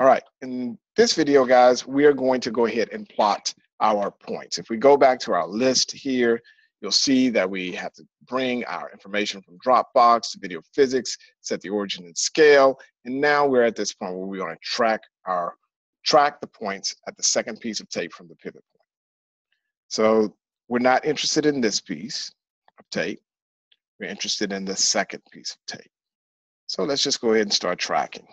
All right, in this video, guys, we are going to go ahead and plot our points. If we go back to our list here, you'll see that we have to bring our information from Dropbox to video physics, set the origin and scale, and now we're at this point where we want to track our track the points at the second piece of tape from the pivot point. So we're not interested in this piece of tape. We're interested in the second piece of tape. So let's just go ahead and start tracking.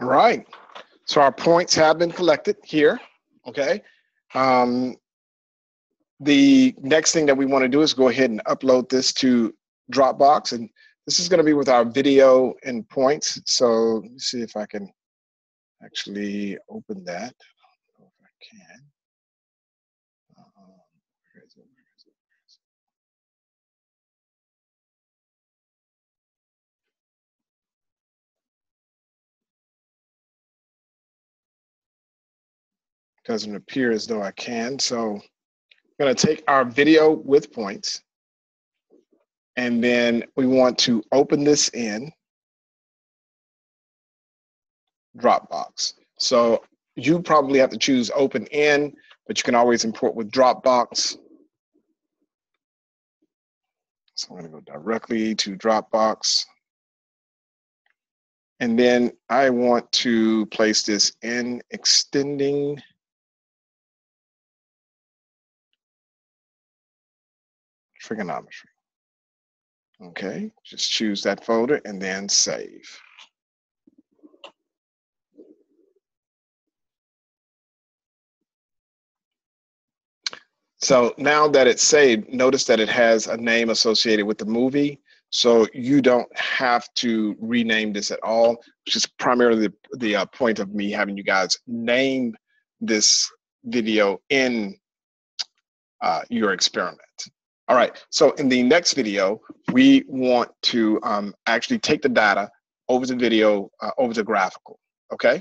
All right. So our points have been collected here. Okay. Um, the next thing that we want to do is go ahead and upload this to Dropbox. And this is going to be with our video and points. So see if I can actually open that. I don't know if I can. Doesn't appear as though I can. So I'm gonna take our video with points. And then we want to open this in Dropbox. So you probably have to choose open in, but you can always import with Dropbox. So I'm gonna go directly to Dropbox. And then I want to place this in extending trigonometry. Okay, just choose that folder and then save. So now that it's saved, notice that it has a name associated with the movie. So you don't have to rename this at all, which is primarily the, the uh, point of me having you guys name this video in uh, your experiment. All right, so in the next video, we want to um, actually take the data over to video, uh, over to graphical, okay?